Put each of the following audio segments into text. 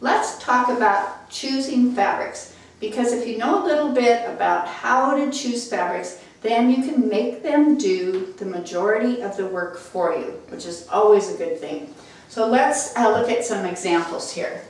let's talk about choosing fabrics. Because if you know a little bit about how to choose fabrics, then you can make them do the majority of the work for you, which is always a good thing. So let's uh, look at some examples here.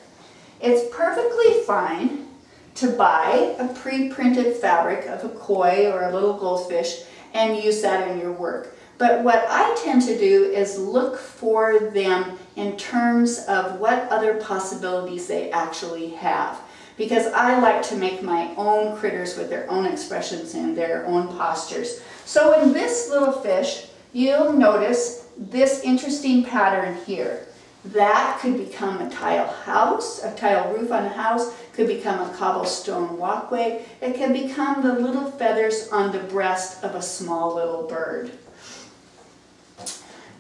It's perfectly fine to buy a pre-printed fabric of a koi or a little goldfish and use that in your work. But what I tend to do is look for them in terms of what other possibilities they actually have. Because I like to make my own critters with their own expressions and their own postures. So in this little fish, you'll notice this interesting pattern here. That could become a tile house, a tile roof on a house, could become a cobblestone walkway. It can become the little feathers on the breast of a small little bird.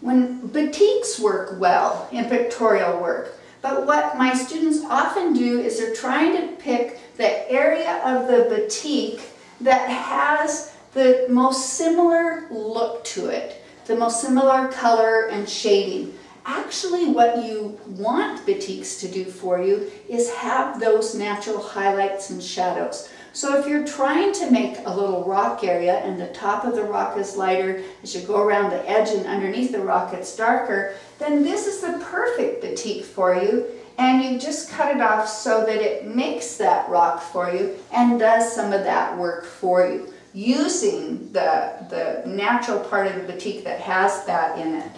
When batiks work well in pictorial work, but what my students often do is they're trying to pick the area of the batik that has the most similar look to it, the most similar color and shading. Actually, what you want batiks to do for you is have those natural highlights and shadows. So if you're trying to make a little rock area and the top of the rock is lighter, as you go around the edge and underneath the rock it's darker, then this is the perfect batik for you. And you just cut it off so that it makes that rock for you and does some of that work for you, using the, the natural part of the batik that has that in it.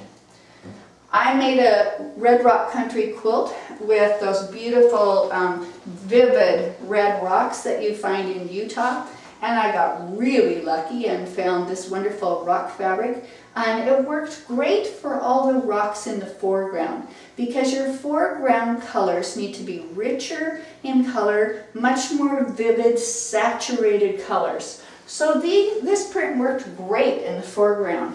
I made a Red Rock Country quilt with those beautiful, um, vivid red rocks that you find in Utah. And I got really lucky and found this wonderful rock fabric. And it worked great for all the rocks in the foreground because your foreground colors need to be richer in color, much more vivid, saturated colors. So the, this print worked great in the foreground.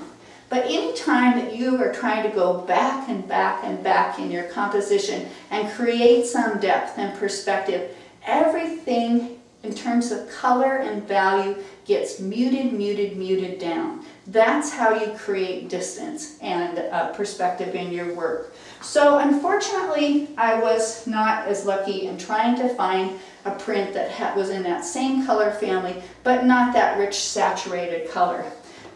But any time that you are trying to go back and back and back in your composition and create some depth and perspective, everything in terms of color and value gets muted, muted, muted down. That's how you create distance and uh, perspective in your work. So unfortunately, I was not as lucky in trying to find a print that was in that same color family, but not that rich saturated color.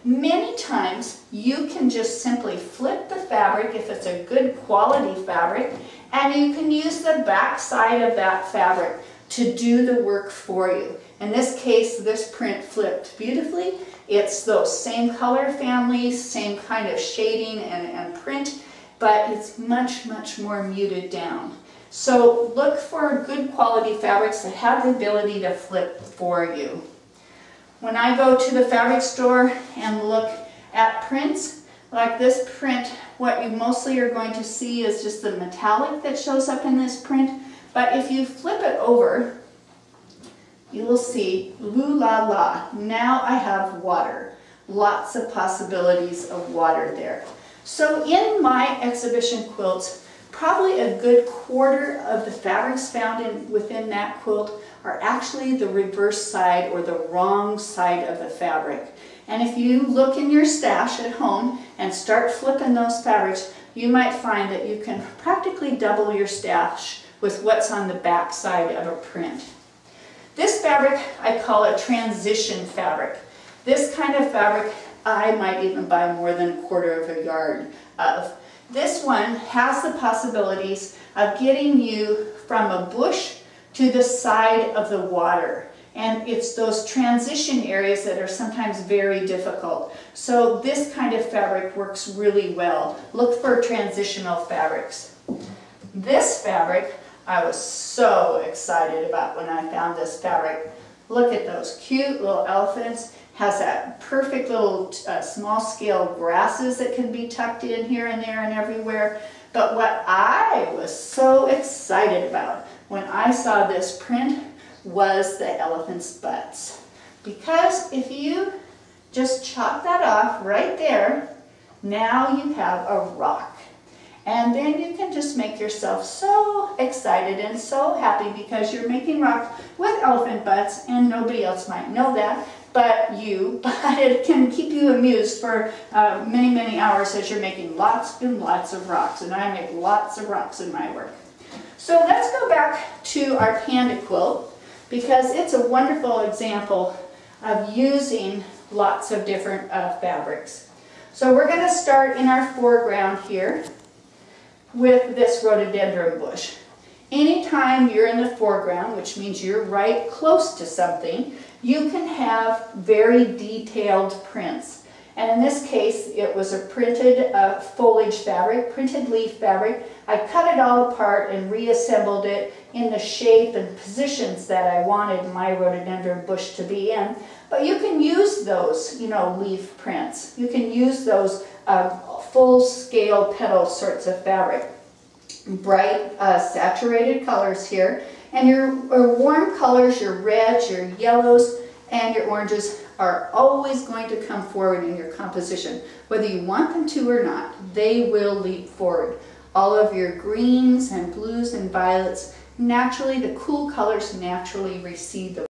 Many times you can just simply flip the fabric if it's a good quality fabric and you can use the back side of that fabric to do the work for you. In this case, this print flipped beautifully. It's those same color families, same kind of shading and, and print, but it's much, much more muted down. So look for good quality fabrics that have the ability to flip for you. When I go to the fabric store and look at prints, like this print, what you mostly are going to see is just the metallic that shows up in this print. But if you flip it over, you will see, loo la la, now I have water. Lots of possibilities of water there. So in my exhibition quilts, probably a good quarter of the fabrics found in, within that quilt are actually the reverse side or the wrong side of the fabric. And if you look in your stash at home and start flipping those fabrics, you might find that you can practically double your stash with what's on the back side of a print. This fabric I call a transition fabric. This kind of fabric I might even buy more than a quarter of a yard of. This one has the possibilities of getting you from a bush to the side of the water. And it's those transition areas that are sometimes very difficult. So this kind of fabric works really well. Look for transitional fabrics. This fabric, I was so excited about when I found this fabric. Look at those cute little elephants. Has that perfect little uh, small scale grasses that can be tucked in here and there and everywhere. But what I was so excited about when I saw this print was the elephant's butts. Because if you just chop that off right there, now you have a rock. And then you can just make yourself so excited and so happy because you're making rocks with elephant butts and nobody else might know that but you, but it can keep you amused for uh, many, many hours as you're making lots and lots of rocks. And I make lots of rocks in my work. So let's go back to our panda quilt because it's a wonderful example of using lots of different uh, fabrics. So we're going to start in our foreground here with this rhododendron bush. Anytime you're in the foreground, which means you're right close to something, you can have very detailed prints. And in this case, it was a printed uh, foliage fabric, printed leaf fabric. I cut it all apart and reassembled it in the shape and positions that I wanted my rhododendron bush to be in. But you can use those, you know, leaf prints. You can use those uh, full-scale petal sorts of fabric. Bright, uh, saturated colors here. And your warm colors, your reds, your yellows, and your oranges are always going to come forward in your composition. Whether you want them to or not, they will leap forward. All of your greens and blues and violets, naturally, the cool colors naturally recede the